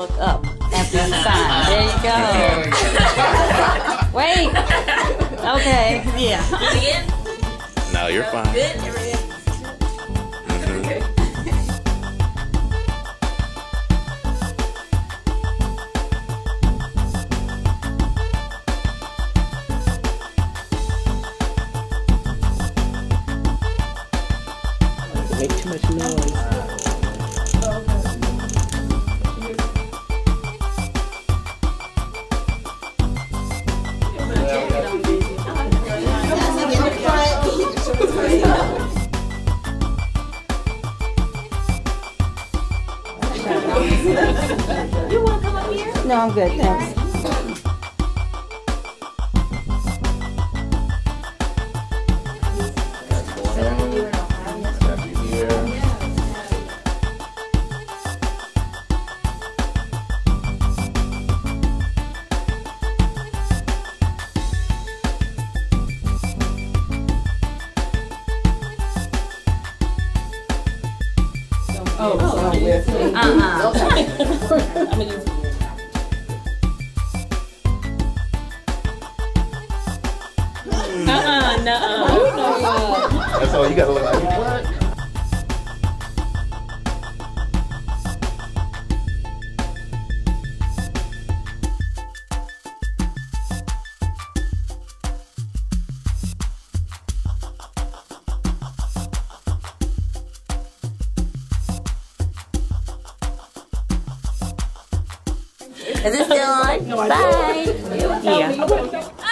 up after you sign. There you go. Wait. Okay. Yeah. Again? No, you're fine. Good? Make too much noise. No, I'm good. Thanks. Oh, uh-uh, That's all you gotta look like. What? Is it still on? No, Bye. Yeah.